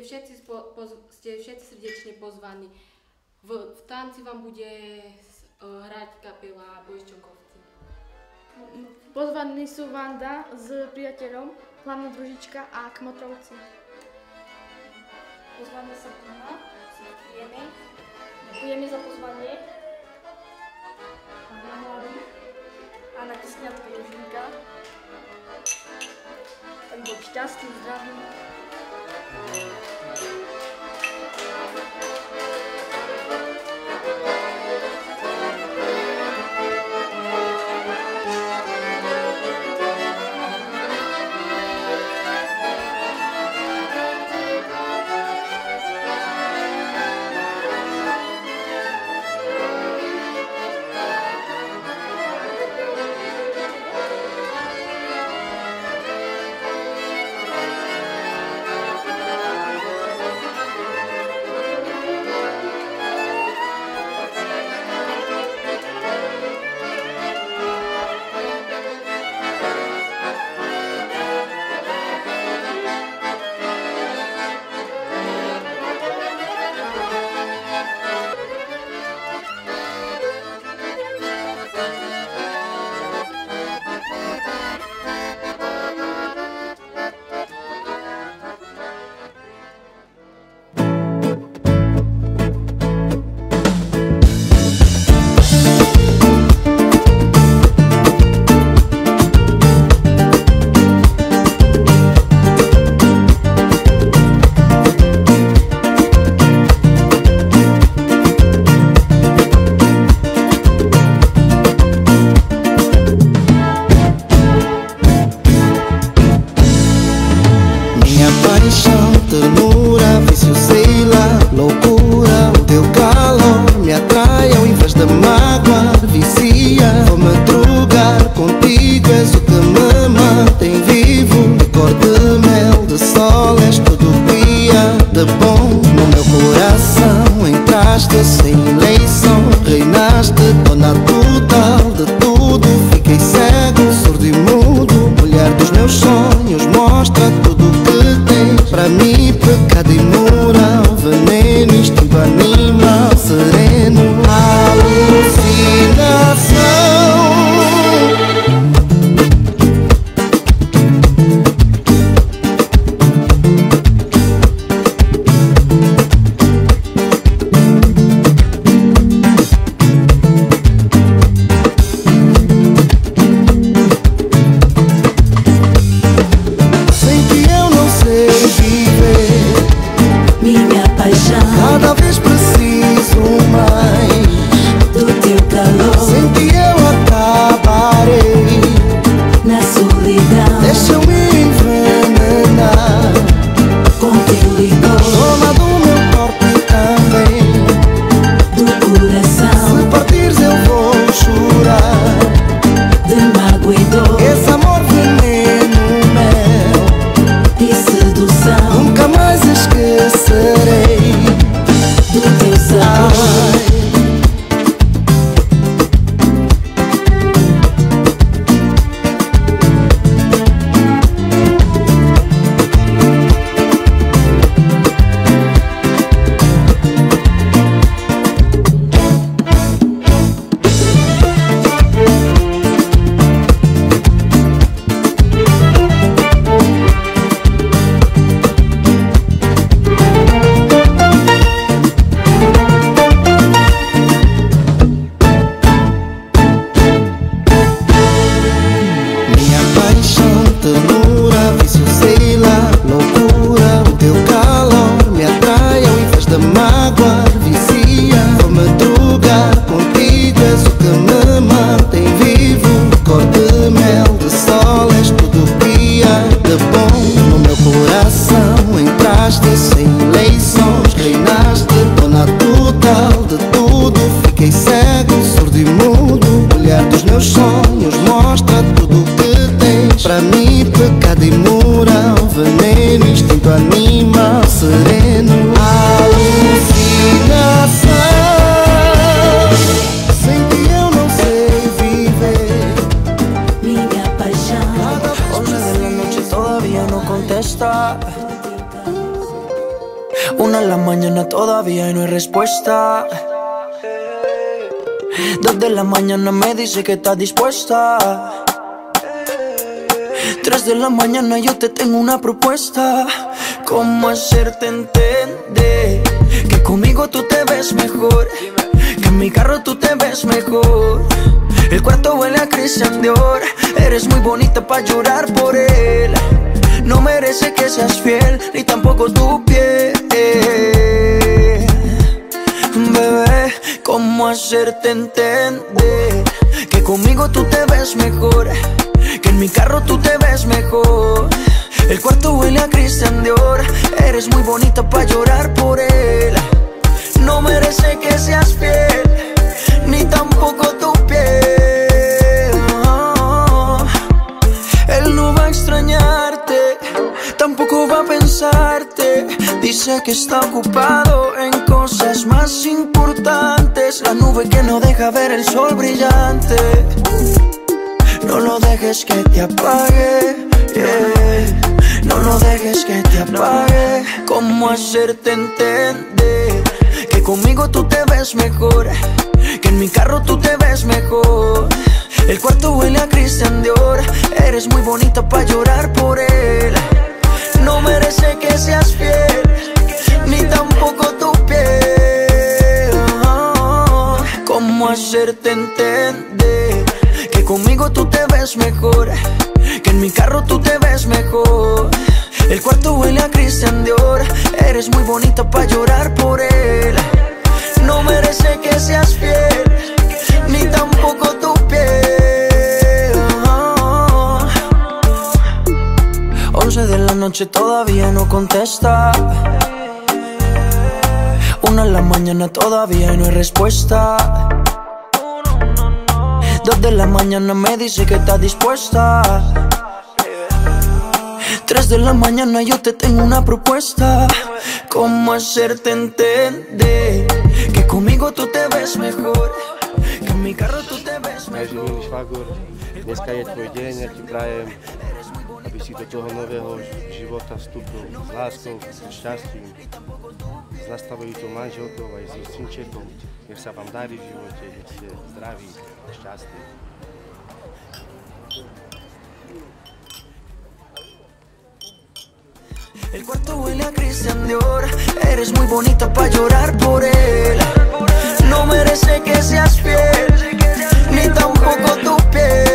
ste všetci, spo, poz, ste všetci srdečne pozvaní. V, v tanci vám bude uh, hrať kapela Bojščokovci. Pozvaní sú Vanda s priateľom, hlavná družička a kmotrovci. Pozvaní sa Tuma, ďakujeme. Ďakujeme za pozvanie. Na mladých a na kysňatku Ježinka. Tak bol šťastný, zdravý. Thank you. Una en la mañana todavía y no hay respuesta. Dos de la mañana me dice que está dispuesta. Tres de la mañana yo te tengo una propuesta. ¿Cómo hacerte entender que conmigo tú te ves mejor? Que en mi carro tú te ves mejor. El cuarto huele a Christian Dior. Eres muy bonita para llorar por él. No merece que seas fiel, ni tampoco tu piel. Bebé, ¿cómo hacerte entender que conmigo tú te ves mejor? Que en mi carro tú te ves mejor. El cuarto huele a Christian Dior. Eres muy bonita para llorar por él. No merece que seas fiel, ni tampoco tu piel. Tampoco va a pensarte. Dice que está ocupado en cosas más importantes. La nube que no deja ver el sol brillante. No lo dejes que te apague. No lo dejes que te apague. ¿Cómo hacerte entender que conmigo tú te ves mejor? Que en mi carro tú te ves mejor. El cuarto huele a Christian Dior. Eres muy bonita para llorar por él. No merece que seas fiel, ni tampoco tu piel. ¿Cómo hacerte entender que conmigo tú te ves mejor? Que en mi carro tú te ves mejor. El cuarto huele a Christian Dior. Eres muy bonita para llorar por él. No merece que seas fiel, ni tampoco tu piel. 11 de la noche todavía no contesta. Una en la mañana todavía no hay respuesta. Dos de la mañana me dice que está dispuesta. Tres de la mañana yo te tengo una propuesta. ¿Cómo hacerte entender que conmigo tú te ves mejor? Que en mi carro tú te ves mejor. Si do toho nového života vstúpil s láskou, s šťastím, s nastavujúcou manželkou aj so synčekom. Nech sa vám darí v živote, nech ste zdraví šťastní. El cuarto huele a Christian Dior. Eres muy bonita para llorar por él. No merece que seas fiel, ni tampoco tu piel.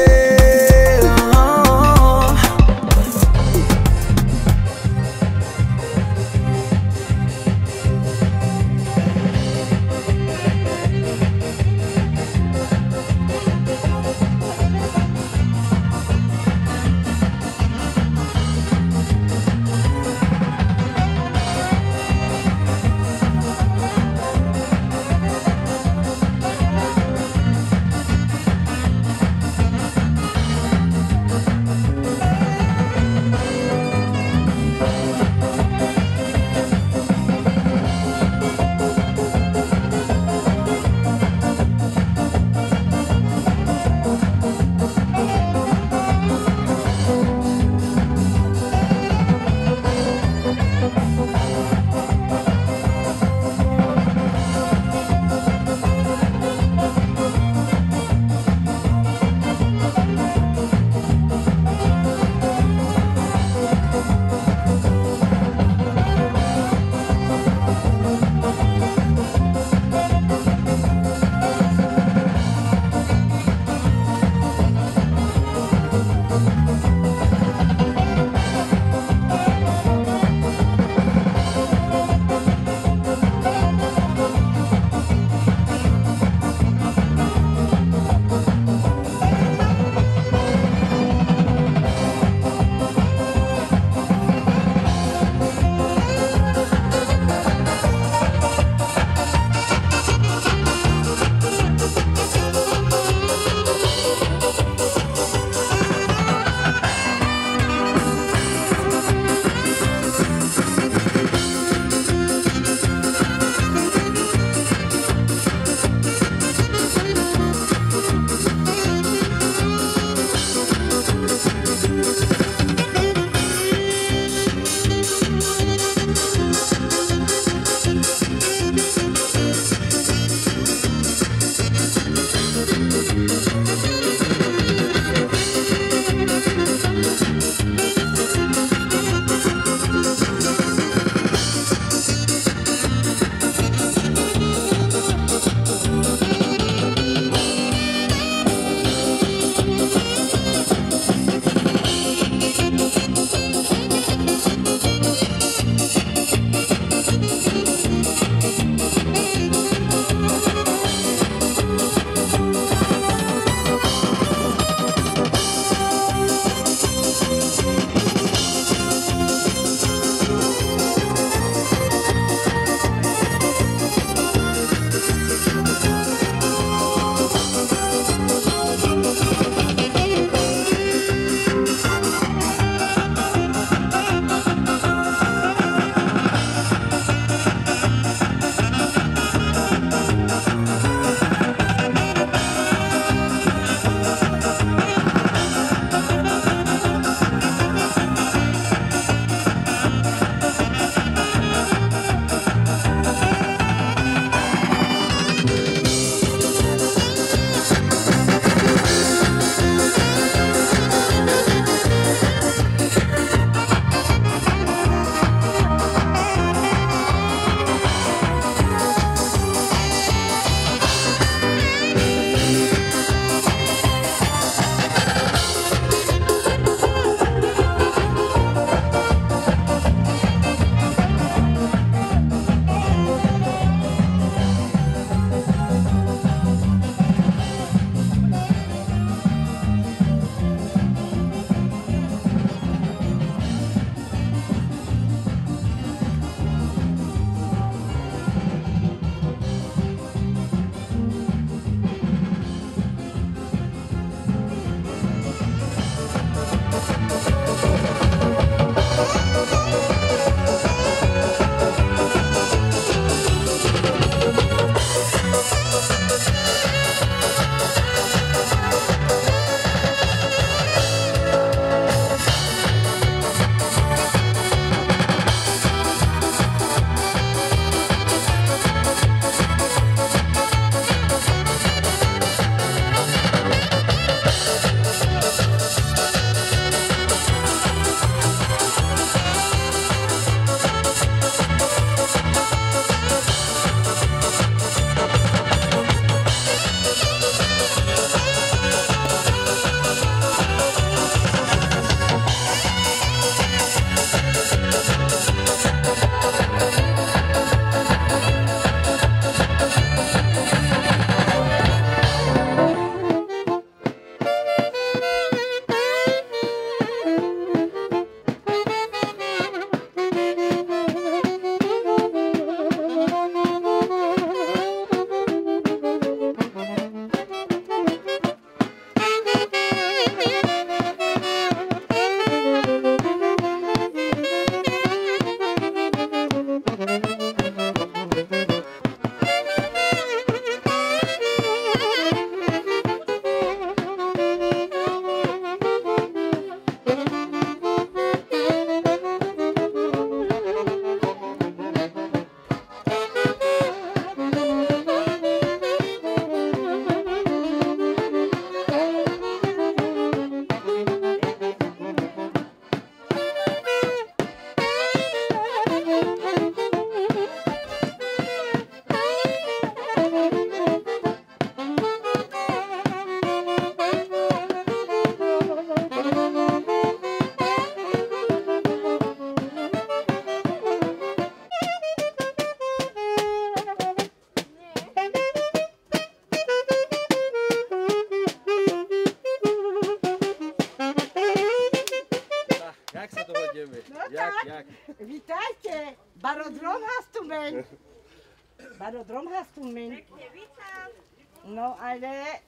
No ale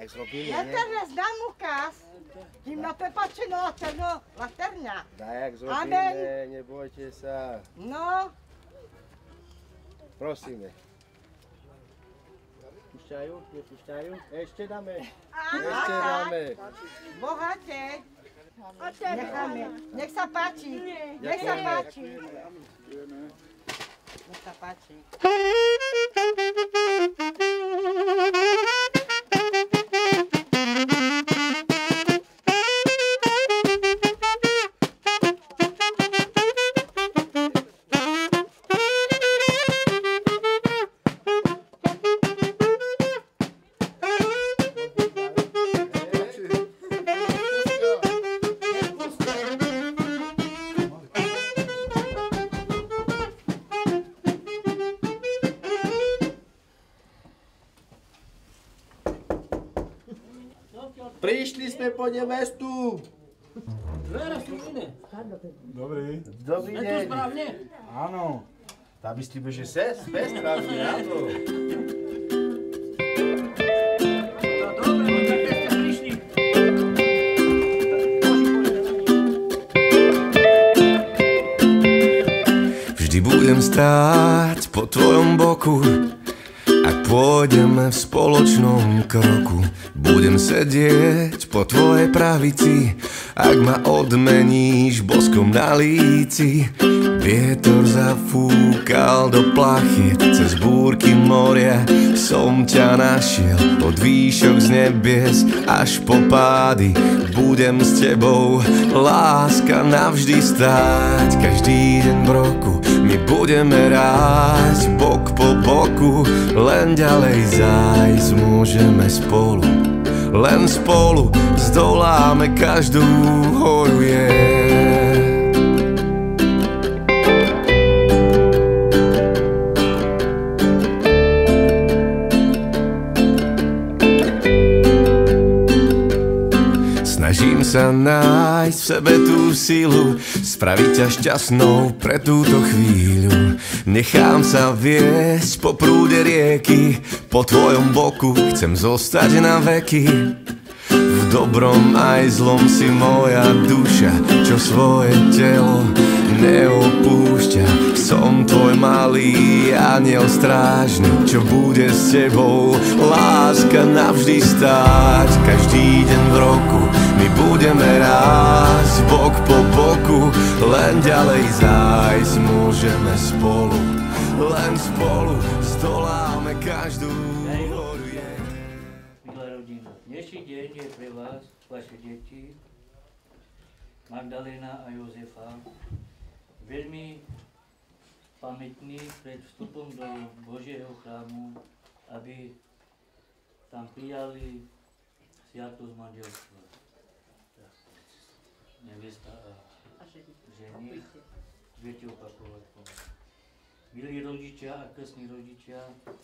Jak zrobili, ja nie? teraz dám ukaz. Tím na pepačino, no, laterňa. Daj, jak Amen. zrobíme, nebojte sa. No, Prosíme. Pušťajú? Nepúšťajú? Ešte dáme. Ešte dáme. bohate. Necháme. Nech sa páči. Nech sa Ďakujeme. páči. Nech um sapatinho. Prišli sme po nevestu. Dobrý. Dobrý deň. Áno. Tá myslíme, že se, sme správne, áno. Vždy budem stáť po tvojom boku Ak pôjdeme v spoločnom kroku Budem sedieť po tvojej pravici. Ak ma odmeníš boskom na líci Vietor zafúkal do plachiet Cez búrky moria som ťa našiel. Od výšok z nebies až po pády Budem s tebou. Láska navždy stáť Každý deň v roku my budeme rásť bok po boku Len ďalej zájsť môžeme spolu Len spolu zdoláme každú horu yeah. Sa nájsť v sebe tú silu Spraviť ťa šťastnou pre túto chvíľu Nechám sa viesť po prúde rieky Po tvojom boku chcem zostať na veky v dobrom aj zlom si moja duša, čo svoje telo neopúšťa. Som tvoj malý aniel strážny, čo bude s tebou láska navždy stáť. Každý deň v roku my budeme rásť bok po boku, len ďalej zájsť môžeme spolu. Len spolu zdoláme každú horu. milá rodina. Dnešný deň je pre vás, vaše deti, Magdalena a Jozefa, veľmi pamätný pred vstupom do Božieho chrámu, aby tam prijali sviatosť manželstva. Nevesta a ženy, viete opakovať po. Milí rodičia a krstní rodičia,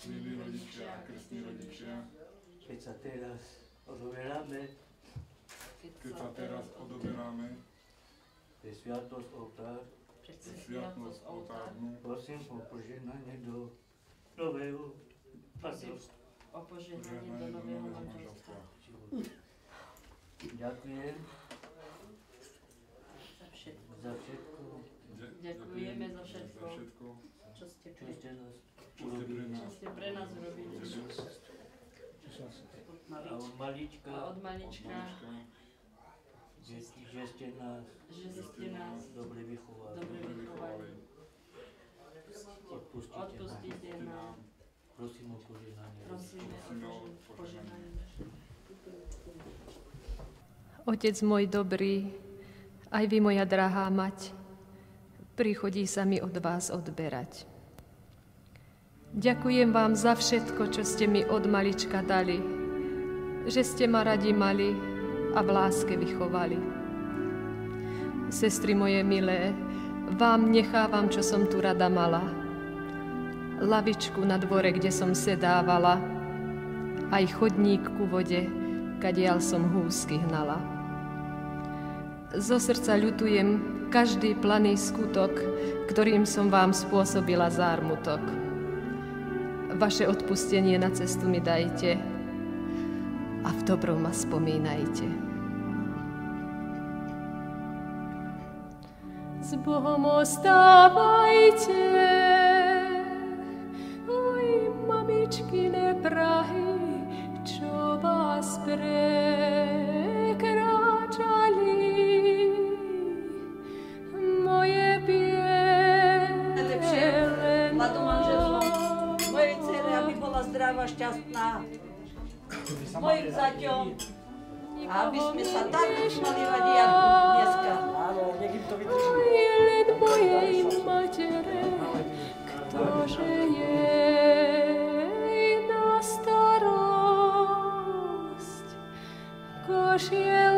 Milí rodičia a krstní rodičia, keď sa teraz odoberáme. Keď sa teraz odoberáme. Pre sviatosť oltár, pre sviatnosť oltárnu, prosím o požehnanie do nového manželstva. o požehnanie do nového manželstva. Ďakujem. Za všetko, Ďa- Ďakujeme za všetko. Za všetko, Čo ste čo pre, ste nás čo ste pre urobili. čo nás ste pre nás urobili. A od malička, od malička, že, že ste nás že ste nás dobre vychovali. dobre vychovali. Odpustite, Odpustite nám. nám. Prosím o požehnanie. Prosíme o požehnanie. Otec môj dobrý, aj vy, moja drahá mať, prichodí sa mi od vás odberať. Ďakujem vám za všetko, čo ste mi od malička dali, že ste ma radi mali a v láske vychovali. Sestry moje milé, vám nechávam, čo som tu rada mala. Lavičku na dvore, kde som sedávala, aj chodník ku vode, kadiaľ som húsky hnala. Zo srdca ľutujem každý planý skutok, ktorým som vám spôsobila zármutok. Vaše odpustenie na cestu mi dajte a v dobrom ma spomínajte. S Bohom ostávajte. Tadzią, abyśmy satanów malowali jak niebieska. Ile mojej maciery, którzy jej na starość, kosz jej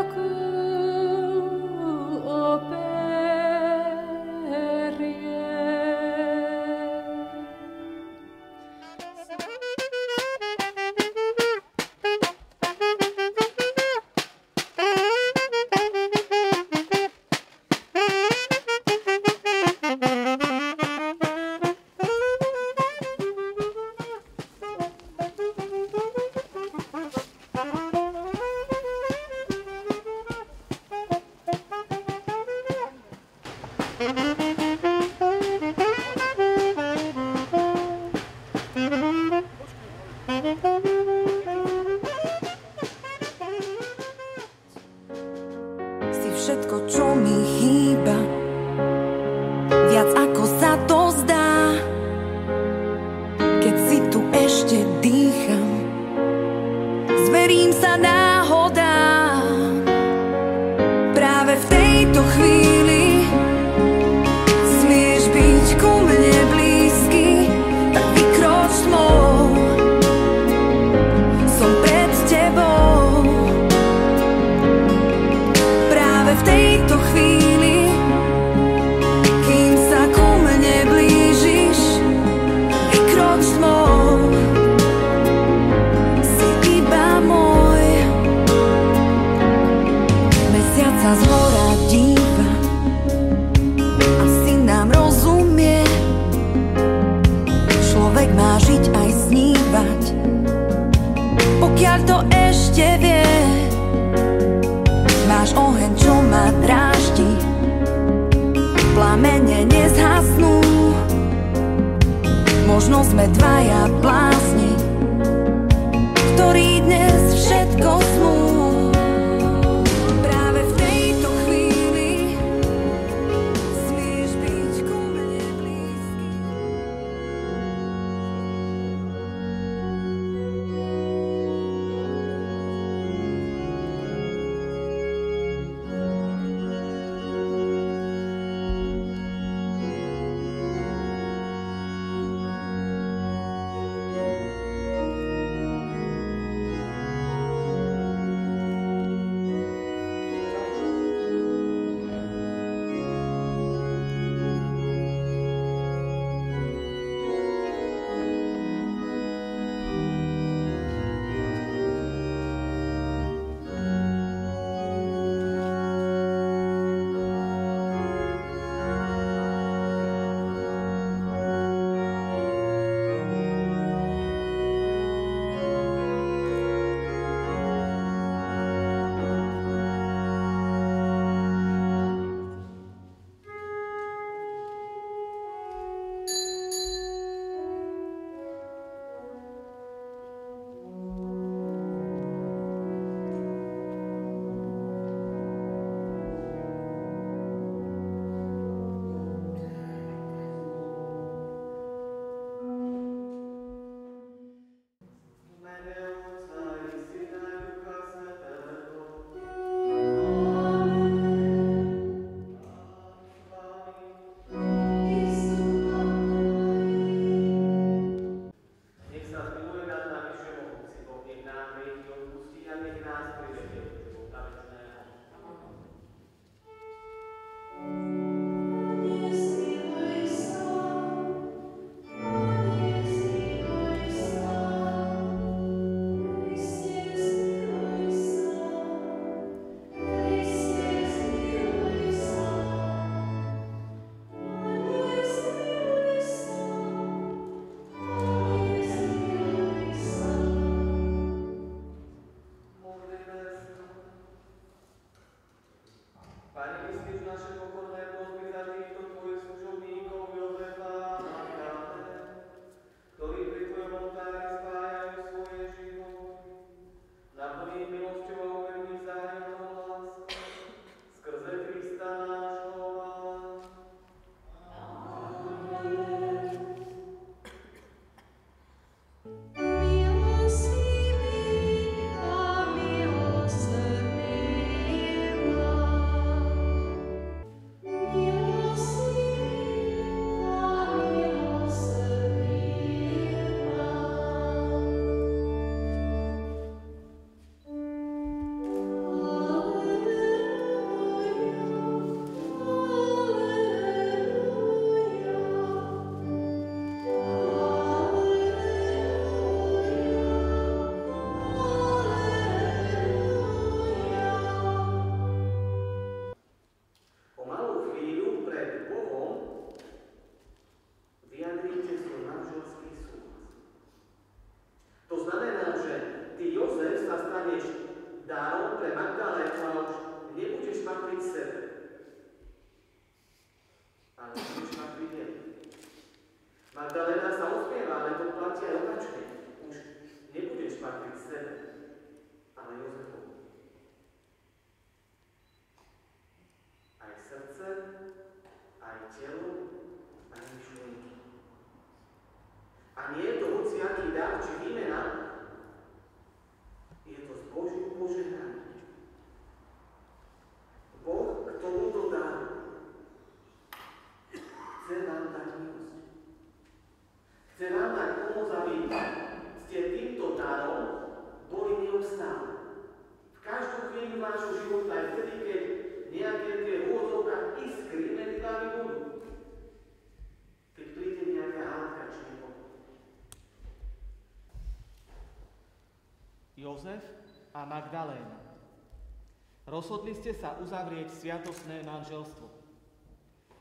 Rozhodli ste sa uzavrieť sviatosné manželstvo.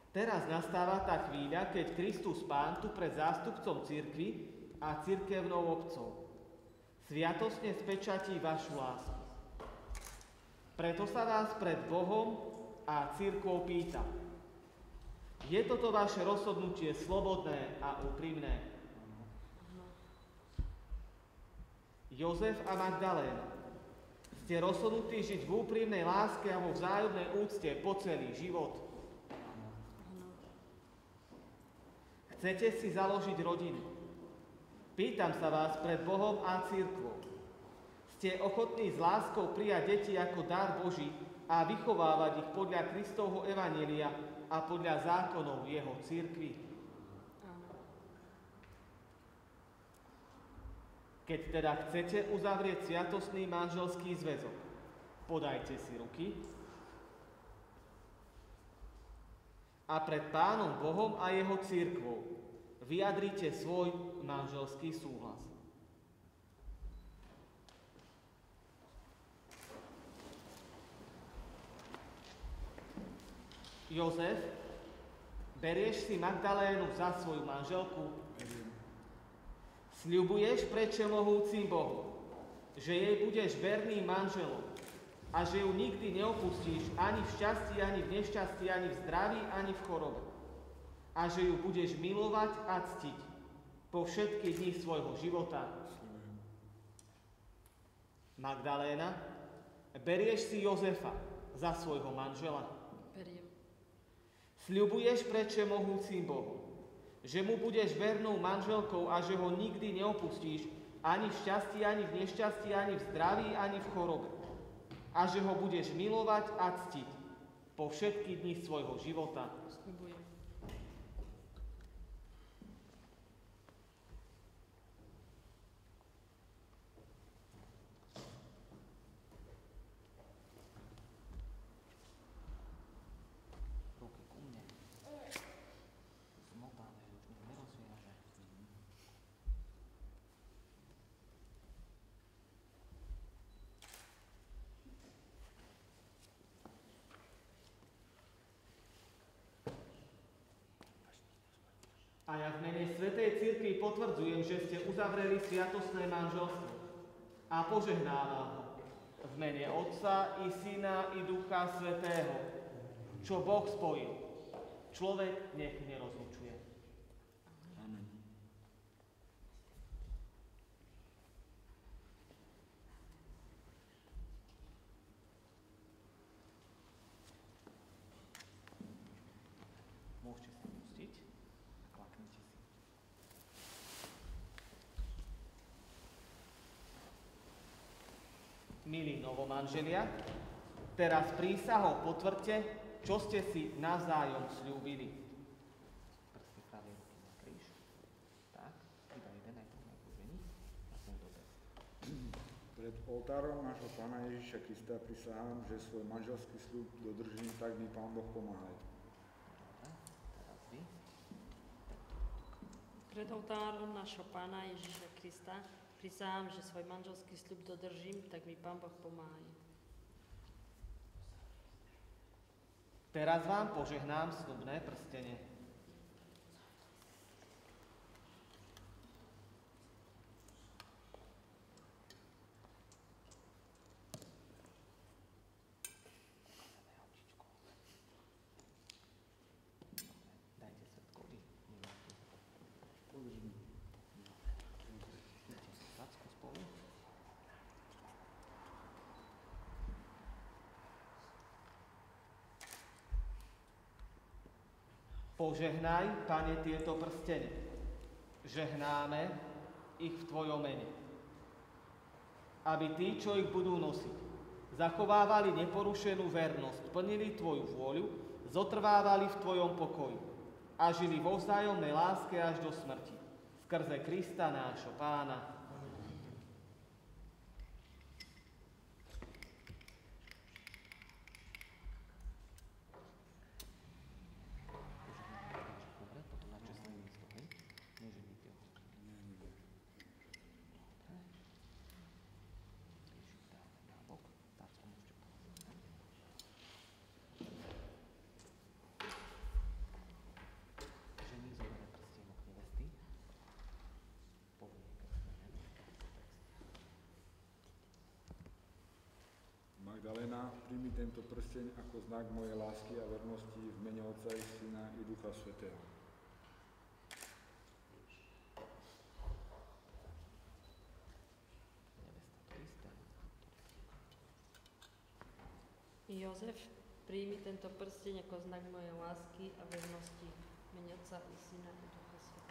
Teraz nastáva tá chvíľa, keď Kristus Pán tu pred zástupcom cirkvy a cirkevnou obcov sviatosne spečatí vašu lásku. Preto sa vás pred Bohom a cirkvou pýta. Je toto vaše rozhodnutie slobodné a úprimné? Jozef a Magdaléna ste rozhodnutí žiť v úprimnej láske a vo vzájomnej úcte po celý život. Chcete si založiť rodinu? Pýtam sa vás pred Bohom a církvou. Ste ochotní s láskou prijať deti ako dar Boží a vychovávať ich podľa Kristovho Evanielia a podľa zákonov jeho církvy? Keď teda chcete uzavrieť sviatostný manželský zväzok, podajte si ruky a pred Pánom Bohom a jeho církvou vyjadrite svoj manželský súhlas. Jozef, berieš si Magdalénu za svoju manželku? Sľubuješ pred všemohúcim Bohom, že jej budeš verný manželom a že ju nikdy neopustíš ani v šťastí, ani v nešťastí, ani v zdraví, ani v chorobe. A že ju budeš milovať a ctiť po všetky dni svojho života. Magdaléna, berieš si Jozefa za svojho manžela. Beriem. Sľubuješ pred všemohúcim Bohom, že mu budeš vernou manželkou a že ho nikdy neopustíš ani v šťastí, ani v nešťastí, ani v zdraví, ani v chorobe. A že ho budeš milovať a ctiť po všetky dni svojho života. A ja v mene Svetej Církvy potvrdzujem, že ste uzavreli sviatosné manželstvo a požehnávam ho v mene Otca i Syna i Ducha Svetého, čo Boh spojil. Človek nech nerozlučuje. Amen. Môžete sa pustiť. Klaknite si. Milí novomanželia, teraz prísahou potvrďte, čo ste si navzájom slúbili. Prsty pravej ruky na kríž. Tak, iba jeden aj. A dobre. Pred oltárom nášho Pána Ježiša Krista prisahám, že svoj manželský sľub dodržím, tak mi Pán Boh pomáhaj. Pred oltárom nášho pána Ježiša Krista prisahám, že svoj manželský sľub dodržím, tak mi Pán Boh pomáhaj. Teraz vám požehnám snubné prstenie. Dajte srdko vy. Požehnaj, Pane, tieto prstene. Žehnáme ich v Tvojom mene. Aby tí, čo ich budú nosiť, zachovávali neporušenú vernosť, plnili Tvoju vôľu, zotrvávali v Tvojom pokoji a žili vo vzájomnej láske až do smrti. Skrze Krista nášho Pána. Magdalena, príjmi tento prsteň ako znak mojej lásky a vernosti v mene Otca i Syna i Ducha Svetého. Jozef, príjmi tento prsteň ako znak mojej lásky a vernosti. V mene Otca i Syna i Ducha Svetého.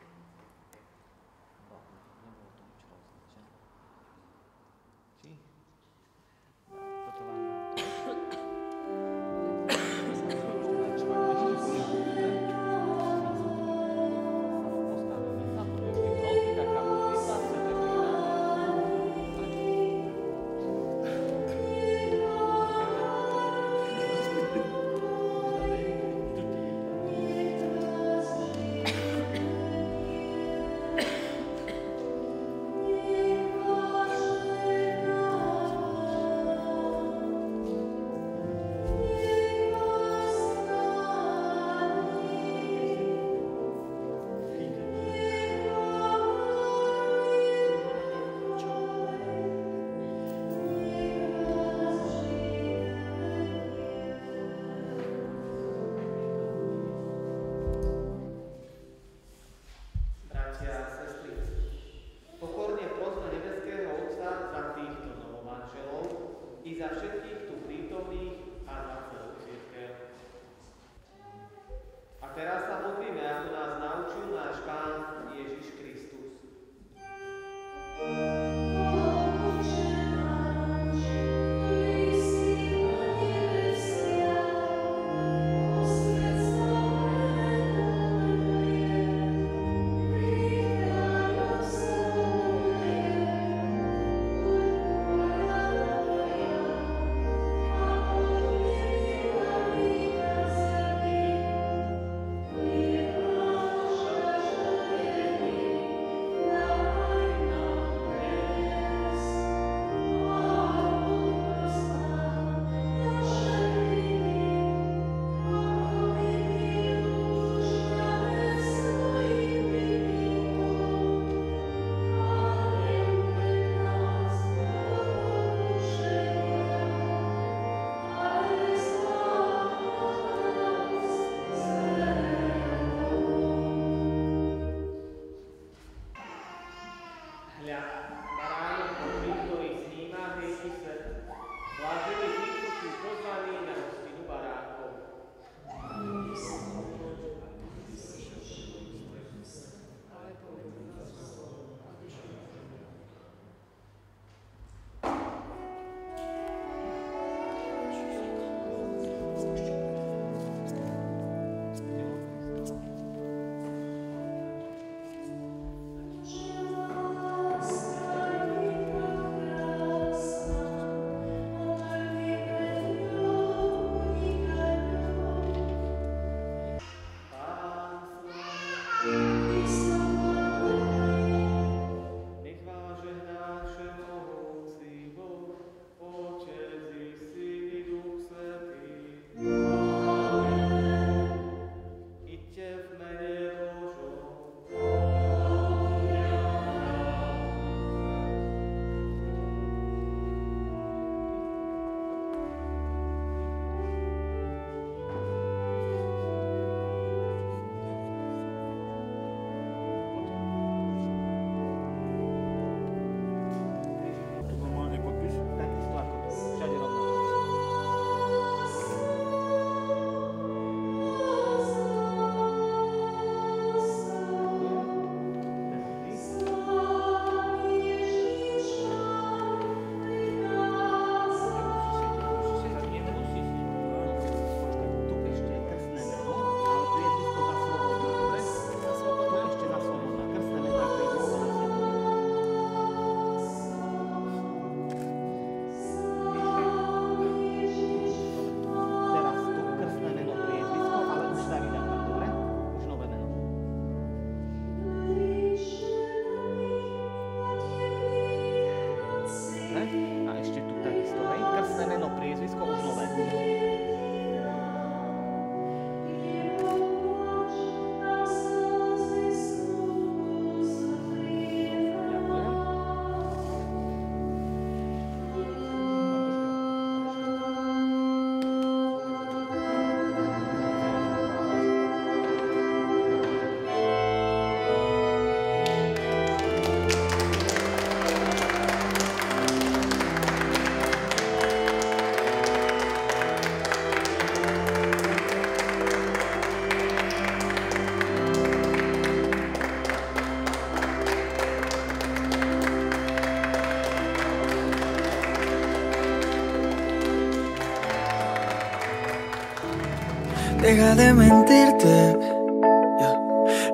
Deja de mentirte.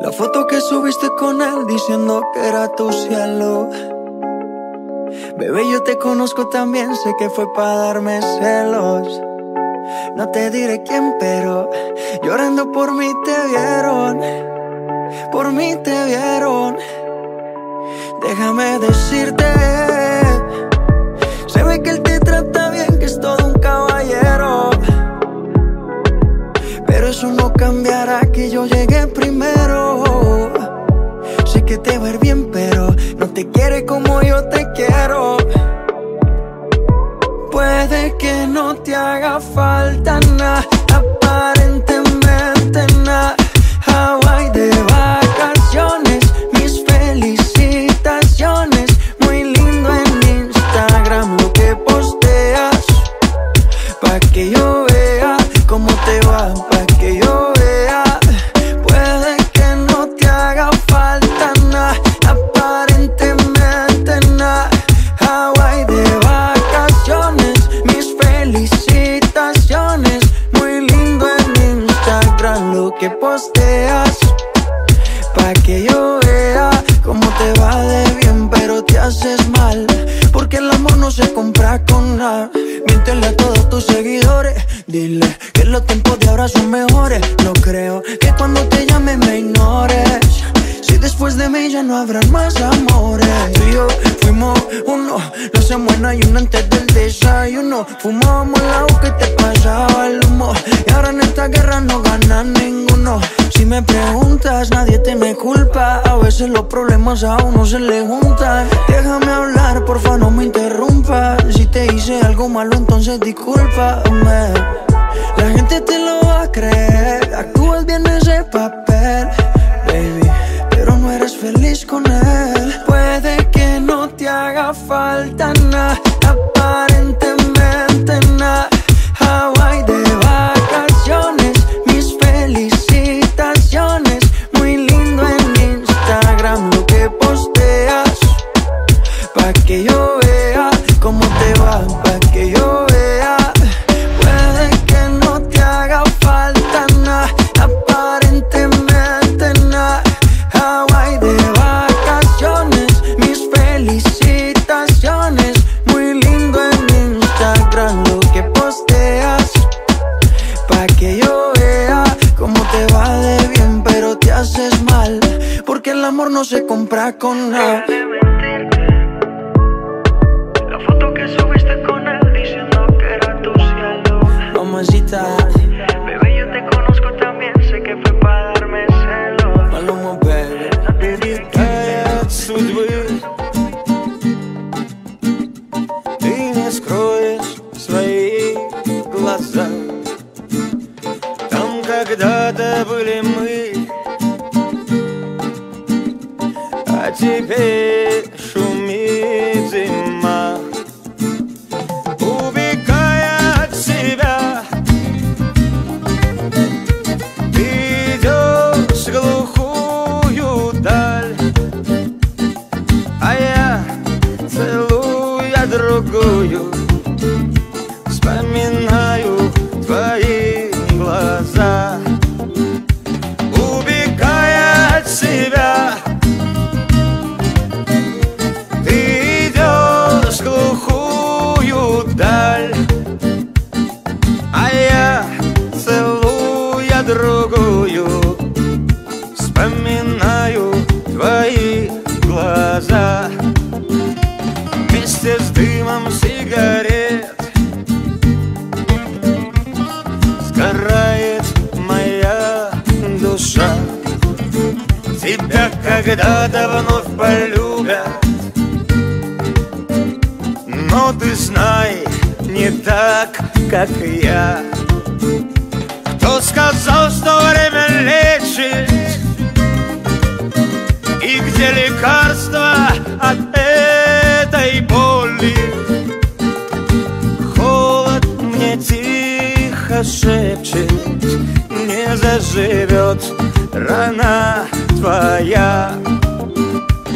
La foto que subiste con él diciendo que era tu cielo. Bebé, yo te conozco también, sé que fue para darme celos. No te diré quién, pero llorando por mí te vieron. Por mí te vieron. Déjame decirte. eso no cambiará que yo llegué primero. Sé que te va a ir bien, pero no te quiere como yo te quiero. Puede que no te haga falta nada когда-то вновь полюбят. Но ты знай, не так, как я. Кто сказал, что время лечит? И где лекарство от этой боли? Холод мне тихо шепчет Не заживет рана твоя.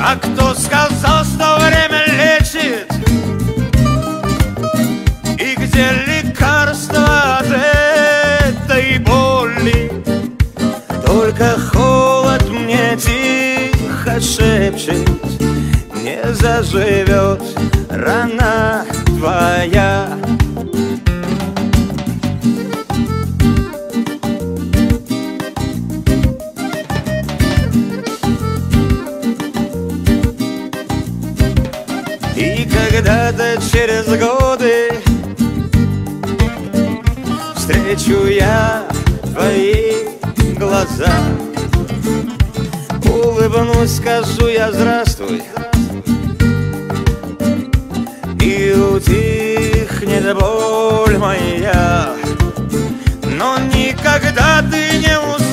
А кто сказал, что время лечит? И где лекарство от этой боли? Только холод мне тихо шепчет Не заживет рана твоя через годы. Встречу я твои глаза. Улыбнусь, скажу я здравствуй И утихнет боль моя. Но никогда ты не узнаешь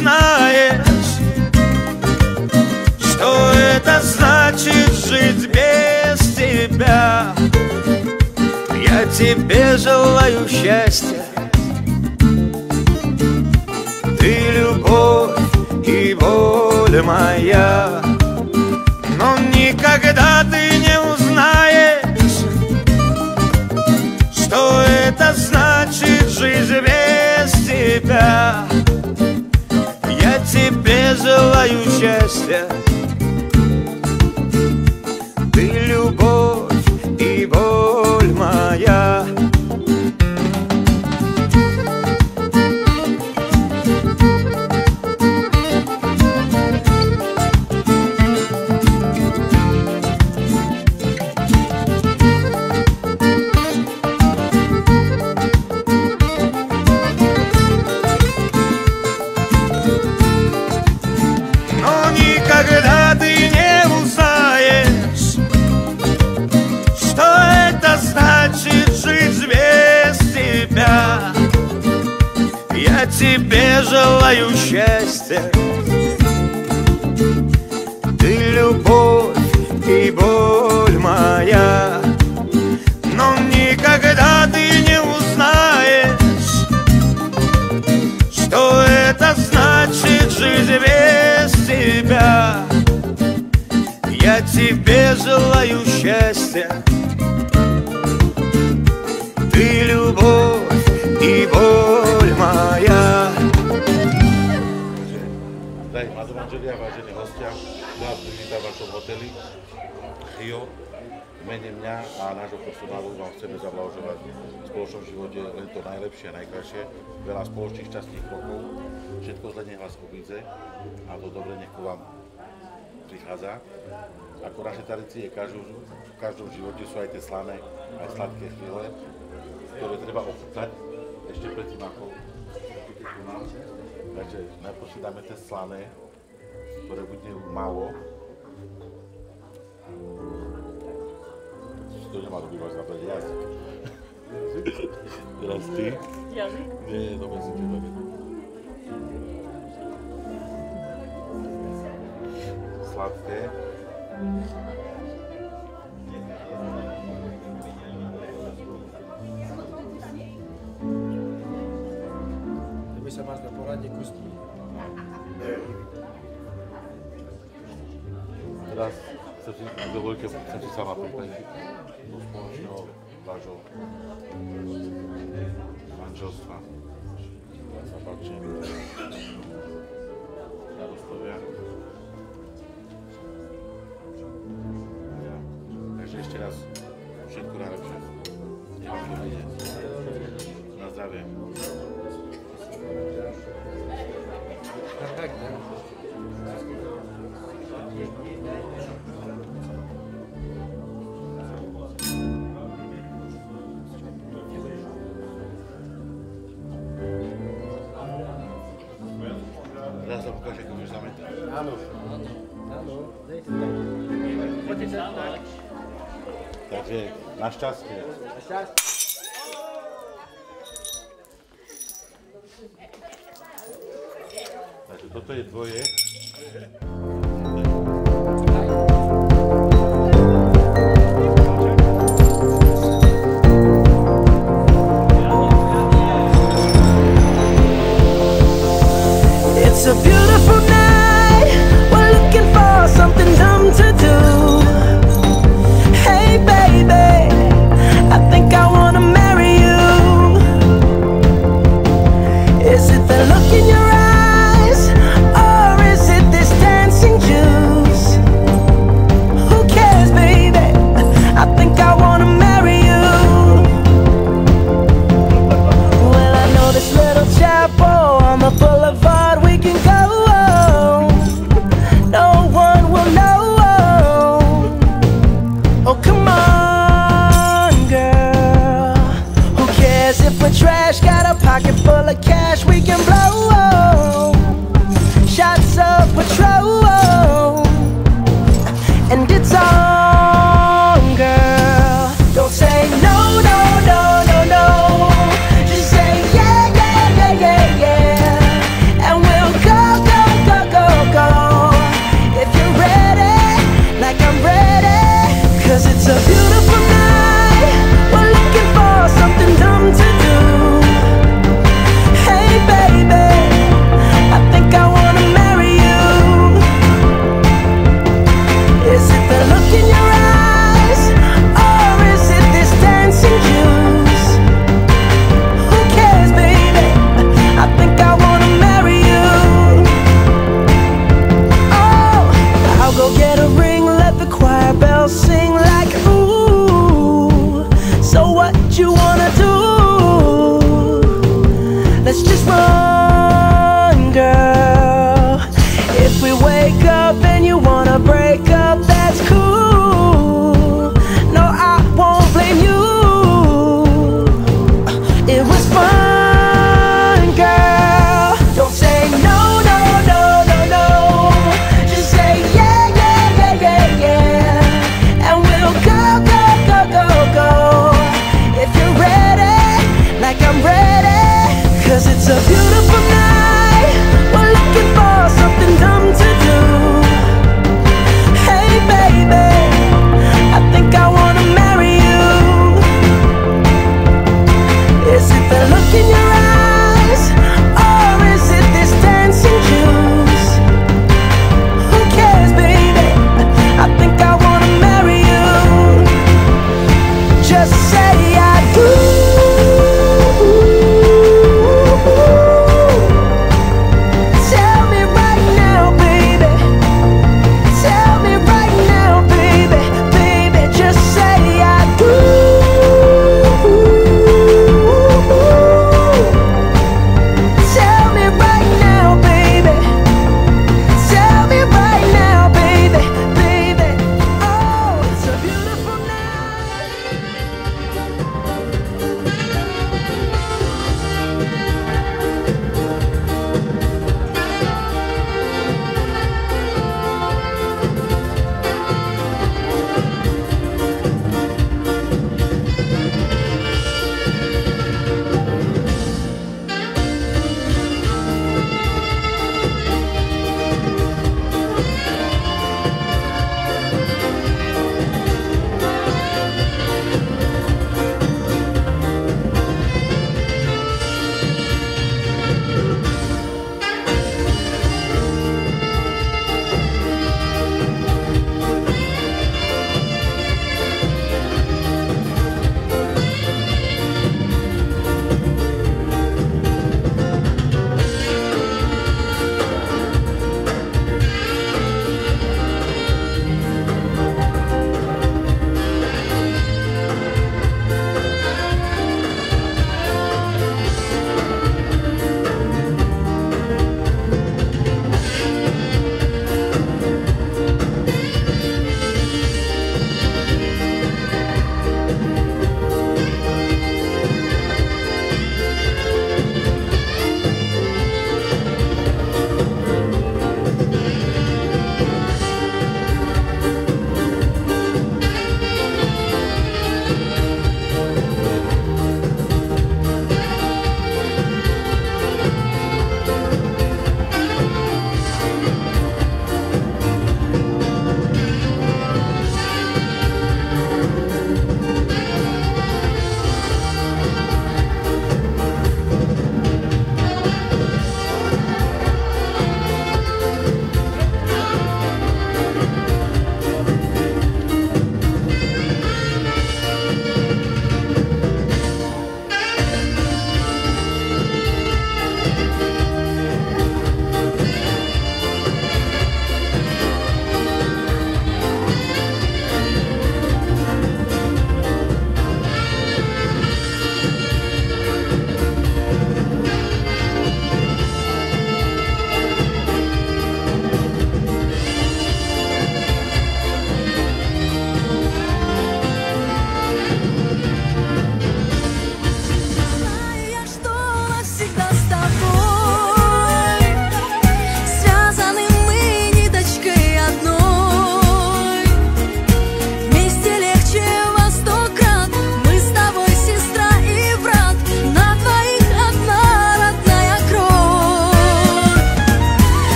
тебе желаю счастья. Ты любовь и боль моя Но никогда ты не узнаешь Что это значит жить без тебя. Я тебе желаю счастья nášho personálu vám chceme zablahoželať v spoločnom živote len to najlepšie a najkrajšie, veľa spoločných šťastných rokov, všetko zle nech vás obíde a to dobre nech vám prichádza. Ako naše tradície každú, v každom živote sú aj tie slané, aj sladké chvíle, ktoré treba ochutnať ešte predtým, ako. Takže najprv si dáme tie slané, ktoré bude málo. ma lubi można powiedzieć jazdy. Teraz ty? Jazdy? Nie, to będzie ciekawe. Sladkie. Qué ça ça va plus tard. Nos poncho, bajo. Manjosta. Essa parte. Anlaşacağız.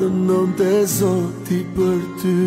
Dënon të zoti për ty